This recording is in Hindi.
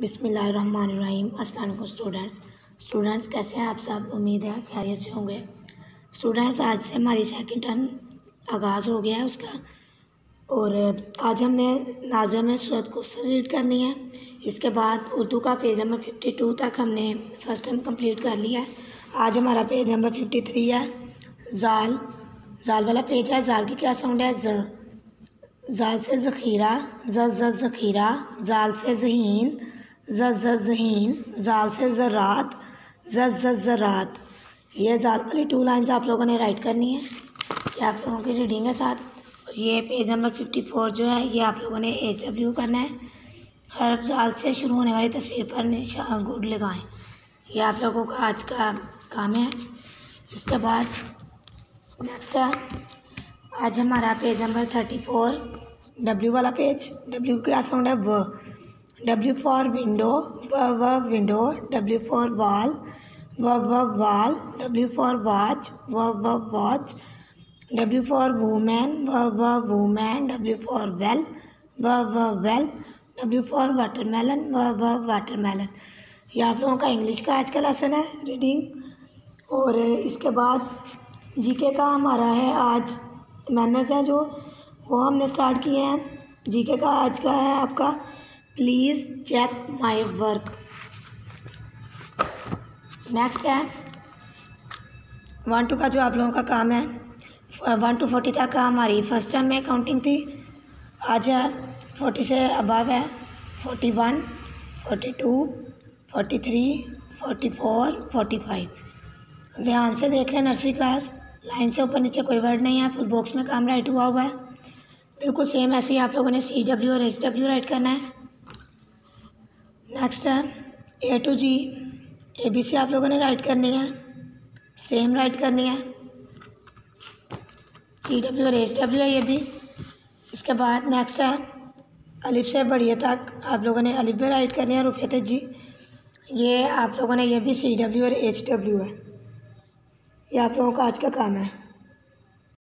बिसमीम अस्सलाम स्टूडेंट्स। स्टूडेंट्स, कैसे हैं आप सब? उम्मीद है खैरियत से होंगे। स्टूडेंट्स, आज से हमारी सेकंड टर्म आगाज़ हो गया है उसका। और आज हमने नाजर में सूरत को रीड करनी है। इसके बाद उर्दू का पेज नंबर फिफ्टी टू तक हमने फ़र्स्ट टर्म कंप्लीट कर लिया है। आज हमारा पेज नंबर फिफ्टी थ्री है। जाल। जाल वाला पेज है। जाल की क्या साउंड है? ज। जाल से ज़ख़ीरा। ज, ज़ख़ीरा। जाल से जहीन। जहीन जाल से ज़रात ज़रात ये जाल वाली टू लाइन्स आप लोगों ने राइट करनी है। ये आप लोगों की रीडिंग है साथ। और ये पेज नंबर फिफ्टी फोर जो है, ये आप लोगों ने एच डब्ल्यू करना है। हर जाल से शुरू होने वाली तस्वीर पर निशान गुड लगाएँ। ये आप लोगों का आज का काम है। इसके बाद नेक्स्ट है। आज हमारा page number thirty four W वाला पेज डब्ल्यू क्या साउंड है? व W for window, w w window, W for wall, w w wall, W for watch, w w watch, W for woman, w w woman, W for well, w w well, W for watermelon, w w watermelon. ये आप लोगों का इंग्लिश का आज का लेसन है रीडिंग और इसके बाद जीके का हमारा है आज मैनर्स हैं जो वो हमने स्टार्ट किए हैं जीके का आज का है आपका please check my work next है। वन टू का जो आप लोगों का काम है वन टू फोर्टी तक का हमारी फ़र्स्ट टर्म में काउंटिंग थी। आज है फोर्टी से अबव है। Forty one forty two forty three forty four forty five ध्यान से देख लें नर्सरी क्लास लाइन से ऊपर नीचे कोई वर्ड नहीं है। फुल बॉक्स में काम राइट हुआ हुआ है। बिल्कुल सेम ऐसे ही आप लोगों ने सी डब्ल्यू और एच डब्ल्यू राइट करना है। नेक्स्ट है ए to ji A B C आप लोगों ने राइट करनी है सेम राइट करनी है। सी डब्ल्यू और एच डब्ल्यू है ये भी। इसके बाद नेक्स्ट है, अलिफ से बढ़िया तक आप लोगों ने अलिफ भी राइट करनी है, रुफियत जी। ये आप लोगों ने ये भी सी डब्ल्यू और एच डब्ल्यू है ये आप लोगों का आज का काम है।